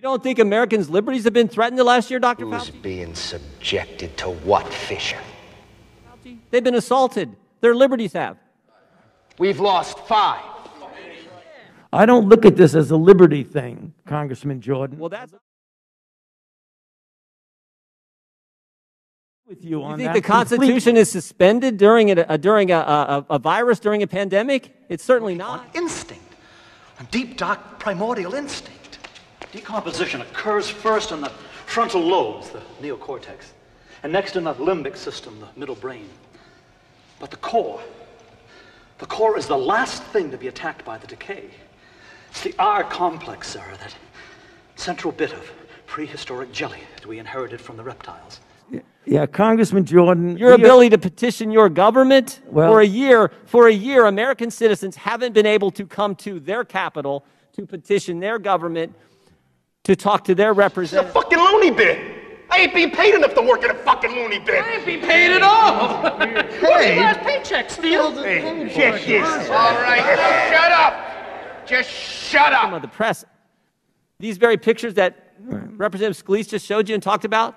You don't think Americans' liberties have been threatened the last year, Dr. Who's Fauci? being subjected to what, Fisher? They've been assaulted. Their liberties have. We've lost five. I don't look at this as a liberty thing, Congressman Jordan. Well, that's. with you You on think that the Constitution is suspended during uh, a, a during a, a, a virus during a pandemic? It's certainly not. instinct, a deep, dark, primordial instinct. Decomposition occurs first in the frontal lobes, the neocortex, and next in the limbic system, the middle brain. But the core, the core is the last thing to be attacked by the decay. It's the R complex, Sarah, that central bit of prehistoric jelly that we inherited from the reptiles. Yeah, Congressman Jordan. Your ability to petition your government Well- for a year, for a year, American citizens haven't been able to come to their capital to petition their government to talk to their It's a fucking loony bin. I ain't being paid enough to work in a fucking loony bin. I ain't being paid at all. What's your last paycheck, Steele? Hey, check this. All right, just shut up. Just shut Some up. of the press. These very pictures that Representative Scalise just showed you and talked about.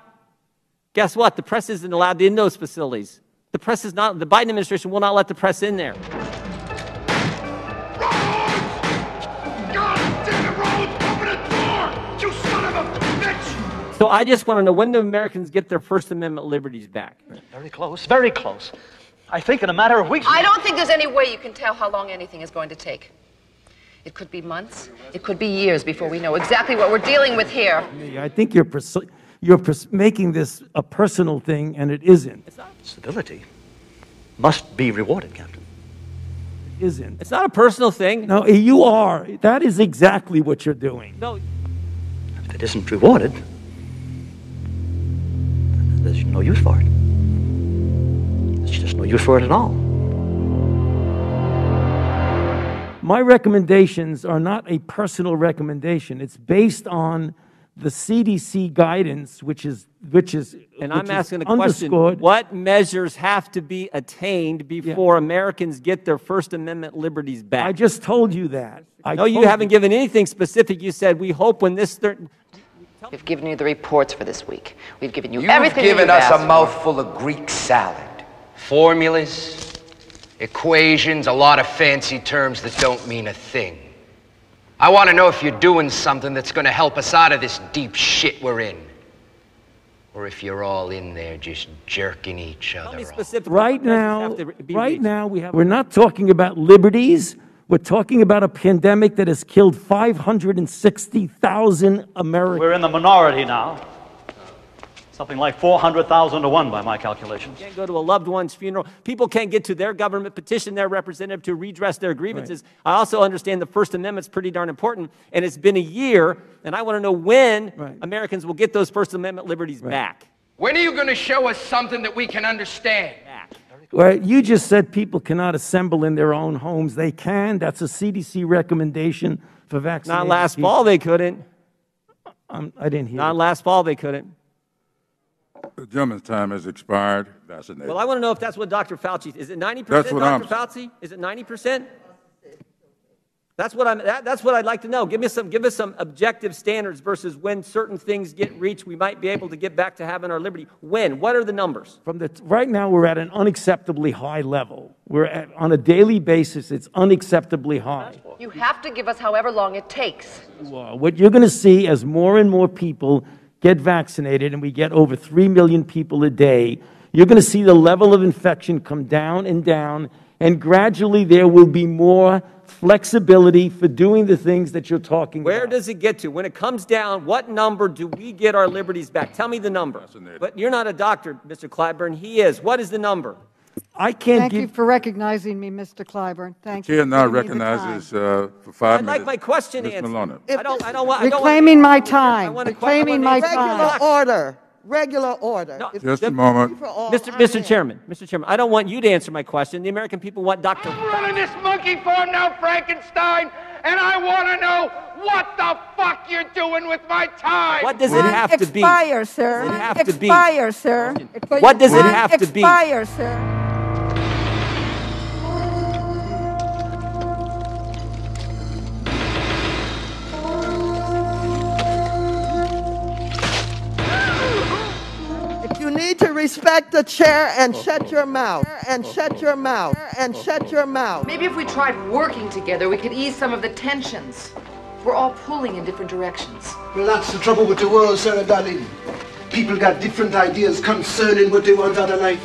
Guess what? The press isn't allowed in those facilities. The press is not. The Biden administration will not let the press in there. So I just want to know when do Americans get their First Amendment liberties back? Very close, very close. I think in a matter of weeks. I don't think there's any way you can tell how long anything is going to take. It could be months, it could be years before we know exactly what we're dealing with here. I think you're, pers- you're pers- making this a personal thing, and it isn't. Civility must be rewarded, Captain. It isn't. It's not a personal thing. No, you are. That is exactly what you're doing. No, If it isn't rewarded, there's no use for it. There's just no use for it at all. My recommendations are not a personal recommendation. It's based on the CDC guidance, which is which is and which I'm is asking a question. underscored. What measures have to be attained before Americans get their First Amendment liberties back? I just told you that. I no, you haven't given anything specific. You said we hope when this. Thir- We've given you the reports for this week. We've given you everything You've everything given you've given us asked a for. mouthful of Greek salad. Formulas, equations, a lot of fancy terms that don't mean a thing. I want to know if you're doing something that's going to help us out of this deep shit we're in. Or if you're all in there just jerking each other off. Right now, have to be right now we have. We're not talking about liberties. We're talking about a pandemic that has killed 560,000 Americans. We're in the minority now. Something like 400,000 to 1 by my calculations. can't go to a loved one's funeral. People can't get to their government, petition their representative to redress their grievances. I also understand the First Amendment's pretty darn important, and it's been a year, and I want to know when Right. Americans will get those First Amendment liberties back. When are you going to show us something that we can understand? Back. Well, you just said people cannot assemble in their own homes. They can. That's a CDC recommendation for vaccinated Not last people. fall they couldn't. Um, I didn't hear. Not you. last fall they couldn't. The gentleman's time has expired. Vaccinated. Well, I want to know if that's what Dr. Fauci is. It 90%, That's what Dr. I'm- Fauci? Is it 90%? That's what I'm. That, that's what I'd like to know. Give me some. Give us some objective standards versus when certain things get reached, we might be able to get back to having our liberty. When? What are the numbers? From the right now, we're at an unacceptably high level. We're at, on a daily basis. It's unacceptably high. You have to give us however long it takes. Uh, What you're going to see as more and more people get vaccinated, and we get over 3 million people a day, you're going to see the level of infection come down and down, and gradually there will be more flexibility for doing the things that you're talking Where about. Where does it get to? When it comes down, what number do we get our liberties back? Tell me the number. But you're not a doctor, Mr. Clyburn. He is. What is the number? I can't Thank you for recognizing me, Mr. Clyburn. Thank you. Chair for now giving me the time. recognizes uh, for five I'd minutes. like my question Ms. answered. Maloney. I don't. I don't want. I don't Reclaiming want, my I time, want a que- I reclaiming my time. Regular order. Regular order. No, Just the- a moment. all Mr. Mr. in. Chairman, Mr. Chairman, I don't want you to answer my question. The American people want Dr. I'm running this monkey farm now, Frankenstein, and I want to know what the fuck you're doing with my time. What does it have to be? Expire, sir. Does it have to be? Expire, sir. What does it have to be? Expire, sir. Need to respect the chair and oh, oh, oh, shut your mouth. And shut your mouth. And shut your mouth. Maybe if we tried working together, we could ease some of the tensions. We're all pulling in different directions. Well, that's the trouble with the world, Sarah darling. People got different ideas concerning what they want out of life.